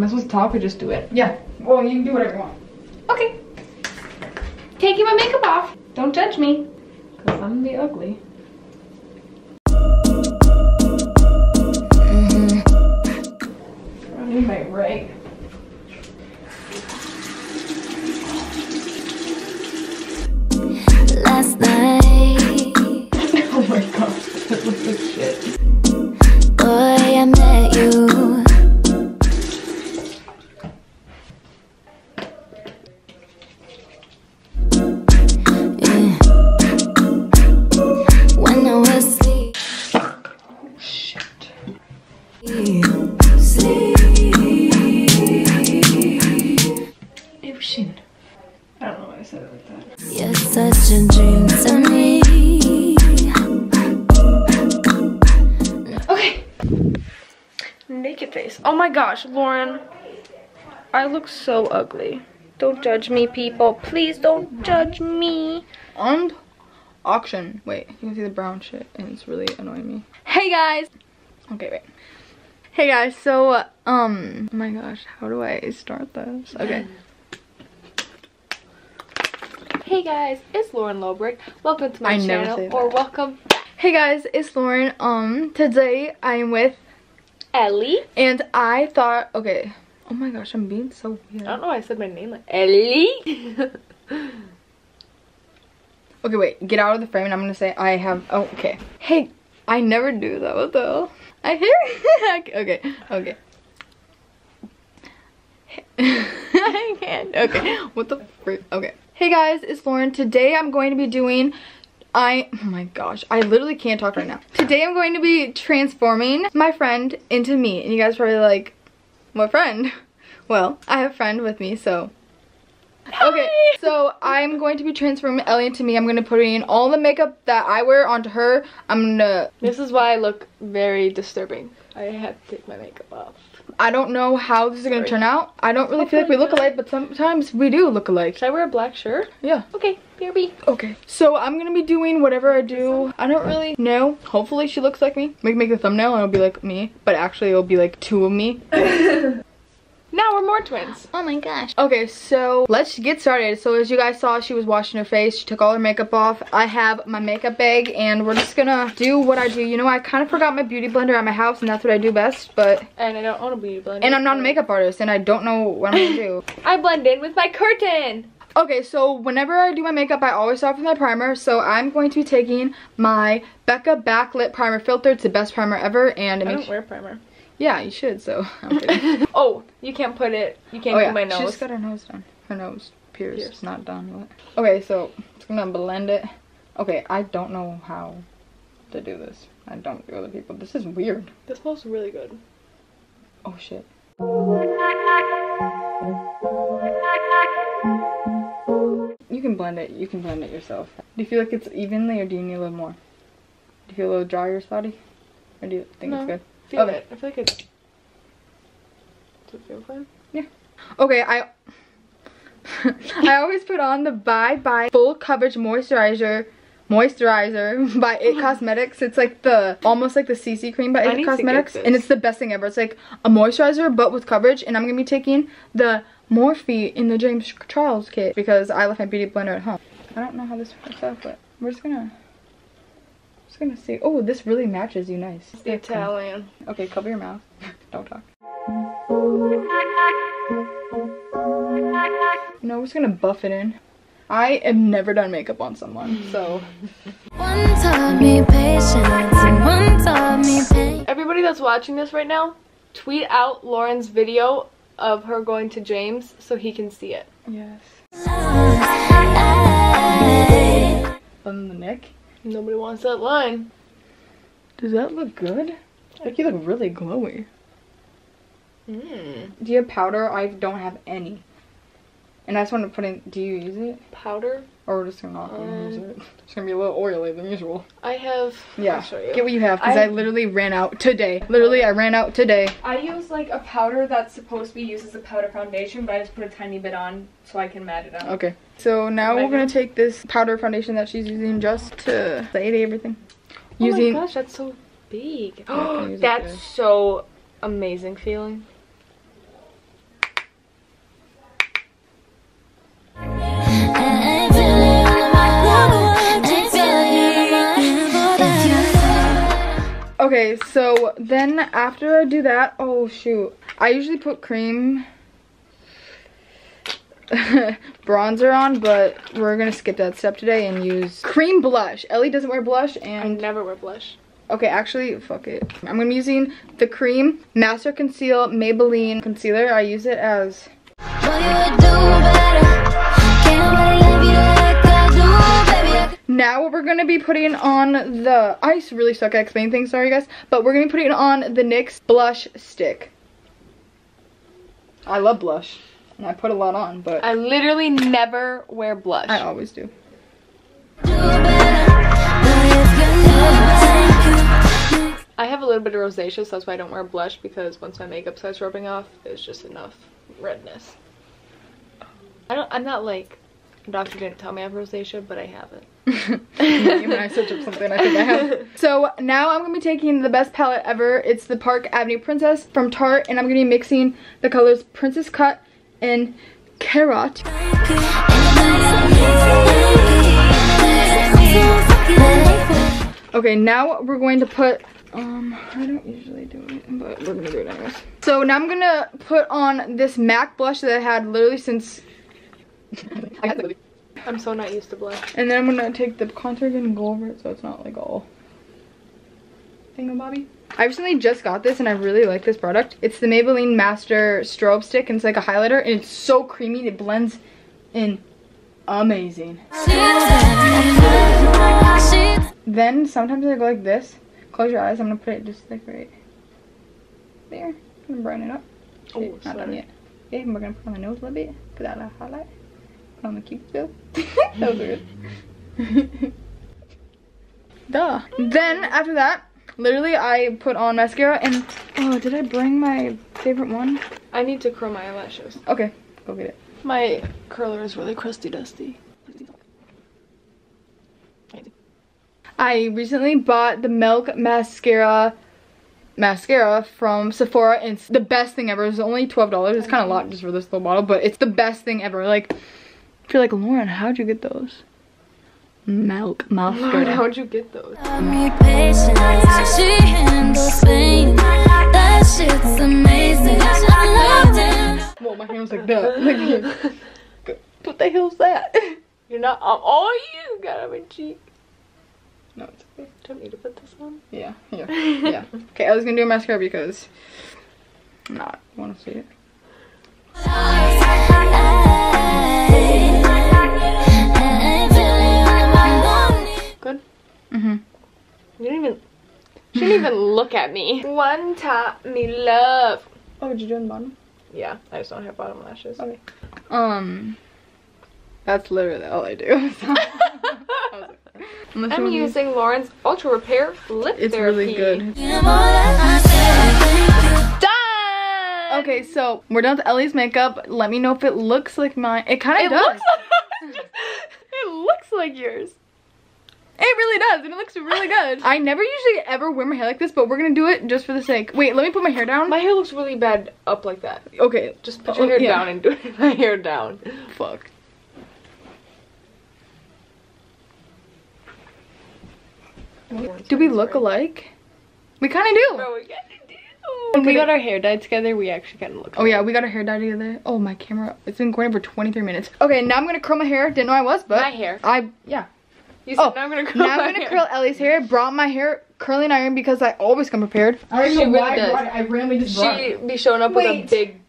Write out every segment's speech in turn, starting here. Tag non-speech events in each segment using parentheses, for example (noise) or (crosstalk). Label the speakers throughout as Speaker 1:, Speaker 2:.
Speaker 1: Am I supposed to talk or just do it?
Speaker 2: Yeah. Well, you can do whatever you want.
Speaker 1: Okay. Taking my makeup off. Don't judge me. Cause I'm the ugly. Running my right. My gosh, Lauren. I look so ugly. Don't judge me, people. Please don't judge me.
Speaker 2: And auction. Wait, you can see the brown shit, and it's really annoying me.
Speaker 1: Hey guys.
Speaker 2: Okay, wait. Hey guys, so uh, um, oh my gosh, how do I start this? Okay.
Speaker 1: Hey guys, it's Lauren Loebrick. Welcome to my
Speaker 2: I
Speaker 1: channel. Or welcome
Speaker 2: Hey guys, it's Lauren. Um, today I'm with,
Speaker 1: Ellie.
Speaker 2: and I thought, okay. Oh my gosh, I'm being so weird.
Speaker 1: I don't know why I said my name like Ellie. (laughs)
Speaker 2: Okay, wait, get out of the frame, and I'm gonna say I have. Oh, okay. Hey, I never do that. What the? I hear. (laughs) okay, okay. (laughs) I can't. Okay, what the frick? Okay. Hey guys, it's Lauren. Today I'm going to be doing. I. Oh my gosh, I literally can't talk right now. Today I'm going to be transforming my friend into me, and you guys probably like, what friend? (laughs) Well, I have a friend with me, so Okay, so I'm going to be transforming Ellie into me. I'm going to put in all the makeup that I wear onto her. I'm going to,
Speaker 1: this is why I look very disturbing. I have to take my makeup off.
Speaker 2: I don't know how this is gonna turn out. I don't really feel like we look alike, but sometimes we do look alike.
Speaker 1: Should I wear a black shirt?
Speaker 2: Yeah.
Speaker 1: Okay, BRB.
Speaker 2: Okay, so I'm going to be doing whatever I do. I don't really know. Hopefully she looks like me. Make make the thumbnail and it'll be like me, but actually it'll be like two of me. (laughs) (laughs)
Speaker 1: Now we're more twins.
Speaker 3: Oh my gosh.
Speaker 2: Okay, so let's get started. So as you guys saw, she was washing her face. She took all her makeup off. I have my makeup bag and we're just gonna do what I do. You know, I kind of forgot my beauty blender at my house and that's what I do best, but,
Speaker 1: And I don't own a beauty blender.
Speaker 2: and I'm not a makeup artist and I don't know what I'm gonna do. (laughs)
Speaker 1: I blend in with my curtain.
Speaker 2: Okay, so whenever I do my makeup, I always start with my primer. So I'm going to be taking my Becca Backlit Primer Filter. It's the best primer ever and it
Speaker 1: I
Speaker 2: makes,
Speaker 1: don't wear primer.
Speaker 2: Yeah, you should, so (laughs) I'm (laughs)
Speaker 1: oh, you can't put it. You can't
Speaker 2: oh
Speaker 1: do
Speaker 2: yeah,
Speaker 1: my nose.
Speaker 2: she
Speaker 1: nose.
Speaker 2: just got her nose done. Her nose pierced,
Speaker 1: Pierced.
Speaker 2: not done. What? Okay, so just gonna blend it. Okay, I don't know how to do this. I don't do other people. This is weird.
Speaker 1: This smells really good.
Speaker 2: Oh shit. You can blend it. You can blend it yourself. Do you feel like it's evenly, or do you need a little more? Do you feel a little dry or spotty, or do you think
Speaker 1: No.
Speaker 2: it's good?
Speaker 1: Feel
Speaker 2: Okay.
Speaker 1: it. I feel like it's. Does it feel fine? Yeah.
Speaker 2: Okay, I (laughs) I always put on the Bye Bye Full Coverage Moisturizer Moisturizer (laughs) by It Cosmetics. It's like the almost like the CC cream by It
Speaker 1: need to get
Speaker 2: Cosmetics, and it's the best thing ever. It's like a moisturizer but with coverage, and I'm gonna be taking the Morphe in the James Charles kit because I left my beauty blender at home. I don't know how this works out, but we're just gonna gonna see. Oh, this really matches you nice.
Speaker 1: It's the Italian.
Speaker 2: Okay, cover your mouth. (laughs) Don't talk. No, we're just gonna buff it in. I have never done makeup on someone, hmm. so
Speaker 3: One taught me patience and one taught me pain.
Speaker 1: Everybody that's watching this right now, tweet out Lauren's video of her going to James so he can see it.
Speaker 2: yes. On the neck.
Speaker 1: Nobody wants that line.
Speaker 2: Does that look good? Like you look really glowy.
Speaker 1: Mm.
Speaker 2: Do you have powder? I don't have any. And I just want to put in. Do you use it,
Speaker 1: Powder.
Speaker 2: or we're just gonna not gonna use
Speaker 1: Um,
Speaker 2: it? It's gonna be a little oily than usual.
Speaker 1: I have.
Speaker 2: Yeah.
Speaker 1: I'll show you.
Speaker 2: Get what you have, because I,
Speaker 1: I-
Speaker 2: literally ran out today. Literally, I ran out today.
Speaker 1: I use like a powder that's supposed to be used as a powder foundation, but I just put a tiny bit on so I can mat it up.
Speaker 2: Okay. So now we're gonna take this powder foundation that she's using just to lady everything.
Speaker 1: Oh
Speaker 2: Using
Speaker 1: my gosh, that's so big.
Speaker 2: can use it (gasps)
Speaker 1: that's so amazing feeling.
Speaker 2: Okay, so then after I do that, oh shoot. I usually put cream (laughs) bronzer on, but we're gonna skip that step today and use cream blush. Ellie doesn't wear blush and- I
Speaker 1: never wear blush.
Speaker 2: okay, actually, fuck it. I'm gonna be using the cream Master Conceal Maybelline concealer. I use it as Now we're gonna be putting on the, I really suck at explaining things, sorry guys, but we're gonna be putting on the NYX blush stick. I love blush, and I put a lot on, but
Speaker 1: I literally never wear blush.
Speaker 2: I always do.
Speaker 3: do better. Boy, if you know, thank you.
Speaker 1: I have a little bit of rosacea, so that's why I don't wear blush because once my makeup starts rubbing off, there's just enough redness. I don't. I'm not like. The doctor didn't tell me I have rosacea, but I have it.
Speaker 2: When I search up something, I think I have. So now I'm gonna be taking the best palette ever. It's the Park Avenue Princess from Tarte, and I'm gonna be mixing the colors Princess Cut and Carrot. Okay, now we're going to put, um, I don't usually do it, but we're gonna do it anyways. So now I'm gonna put on this MAC blush that I had literally since. (laughs)
Speaker 1: I'm so not used to blush.
Speaker 2: And then I'm gonna take the contour again and go over it so it's not like all thingamabobby. I recently just got this and I really like this product. It's the Maybelline Master Strobe Stick and it's like a highlighter and it's so creamy. It blends in amazing. Then sometimes I go like this. Close your eyes. I'm gonna put it just like right there. I'm gonna brighten it up.
Speaker 1: Oh,
Speaker 2: Okay, not done yet. Okay, we're gonna put on the nose a little bit. Put that little highlight. On the cute too. that was weird. Duh. Then after that, literally I put on mascara and oh, did I bring my favorite one?
Speaker 1: I need to curl my eyelashes.
Speaker 2: Okay, go get it.
Speaker 1: My curler is really crusty dusty.
Speaker 2: I recently bought the Milk mascara mascara from Sephora and it's the best thing ever. It's only $12. It's kind of a lot just for this little bottle, but it's the best thing ever. Like, I feel like, Lauren, how'd you get those? Milk
Speaker 1: Lord,
Speaker 2: mascara.
Speaker 1: how'd you get those?
Speaker 3: Taught me patience. She handles pain. That shit's amazing. I loved him.
Speaker 2: Well, my hand was like that. (laughs) What the hell's that?
Speaker 1: You're not. Um, oh, you got on my cheek.
Speaker 2: No, it's okay.
Speaker 1: Do I need to put this on?
Speaker 2: Yeah, yeah, yeah. Okay, I was gonna do a mascara because I'm not want to see it.
Speaker 1: She didn't even look at me. One top, me love.
Speaker 2: Oh, did you do it on the bottom?
Speaker 1: Yeah, I just don't have bottom lashes.
Speaker 2: Okay. Um, that's literally all I do. (laughs) Unless you
Speaker 1: I'm
Speaker 2: wanna
Speaker 1: using Lauren's Ultra Repair Lip
Speaker 2: It's
Speaker 1: Therapy.
Speaker 2: really good.
Speaker 1: Done.
Speaker 2: Okay, so we're done with Ellie's makeup. Let me know if it looks like mine. It kind of does.
Speaker 1: looks. (laughs) Like, (laughs) it looks like yours.
Speaker 2: It really does, and it looks really good. I never usually ever wear my hair like this, but we're gonna do it just for the sake. Wait, let me put my hair down.
Speaker 1: My hair looks really bad up like that.
Speaker 2: okay,
Speaker 1: Just put
Speaker 2: Oh,
Speaker 1: your hair
Speaker 2: yeah.
Speaker 1: down and do it. (laughs) my hair down.
Speaker 2: fuck. Do we look alike? We kind of do.
Speaker 1: Bro, we got
Speaker 2: When we got
Speaker 1: our hair dyed together, we actually kind of look.
Speaker 2: Oh yeah, we got our hair dyed together. Oh my camera, it's been going for 23 minutes. Okay, now I'm gonna curl my hair. Didn't know I was, but
Speaker 1: My hair.
Speaker 2: I yeah.
Speaker 1: You said
Speaker 2: Oh,
Speaker 1: now I'm gonna curl
Speaker 2: now
Speaker 1: my
Speaker 2: I'm gonna
Speaker 1: hair.
Speaker 2: curl Ellie's hair. I brought my hair curling iron because I always come prepared. I
Speaker 1: She really does.
Speaker 2: I randomly just
Speaker 1: She be showing up with a big.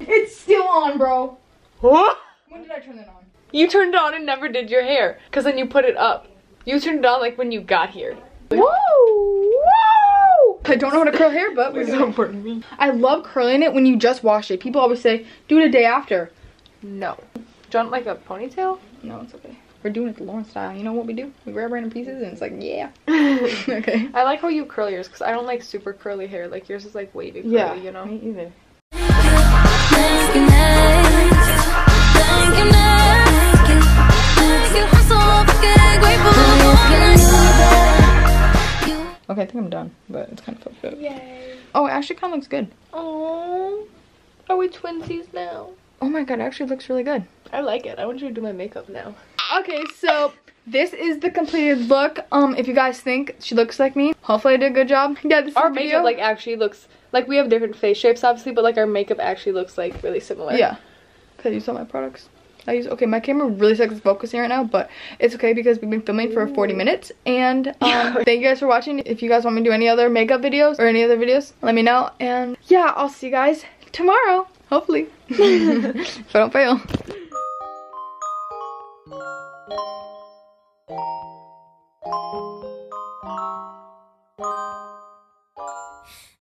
Speaker 2: It's still on, bro.
Speaker 1: What?
Speaker 2: When did I turn it on?
Speaker 1: You turned it on and never did your hair, cause then you put it up. You turned it on like when you got here.
Speaker 2: Whoa! Whoa! I don't know how to curl hair, but we're
Speaker 1: Please
Speaker 2: doing
Speaker 1: don't burn me.
Speaker 2: I love curling it when you just wash it. People always say, do it a day after.
Speaker 1: No. Do you want like a ponytail?
Speaker 2: No, it's okay. We're doing it the Lauren style. You know what we do? We grab random pieces and it's like, yeah. (laughs) Okay.
Speaker 1: I like how you curl yours, cause I don't like super curly hair. Like yours is like wavy curly, you know.
Speaker 2: Me either. Okay, I think I'm done, but it's kind of fucked up.
Speaker 1: Yay.
Speaker 2: Oh, it actually kind of looks good.
Speaker 1: Oh. Are we twinsies now?
Speaker 2: Oh my god, it actually looks really good.
Speaker 1: I like it. I want you to do my makeup now.
Speaker 2: Okay, so this is the completed look. Um, if you guys think she looks like me, hopefully I did a good job. Yeah, this
Speaker 1: Our makeup
Speaker 2: video.
Speaker 1: like actually looks like we have different face shapes obviously, but like our makeup actually looks like really similar.
Speaker 2: Yeah. Cause you saw my products. I use okay, my camera really sucks at focusing right now, but it's okay because we've been filming for 40 minutes. And (laughs) um, thank you guys for watching. If you guys want me to do any other makeup videos or any other videos, let me know. And yeah, I'll see you guys tomorrow. Hopefully. if I don't fail.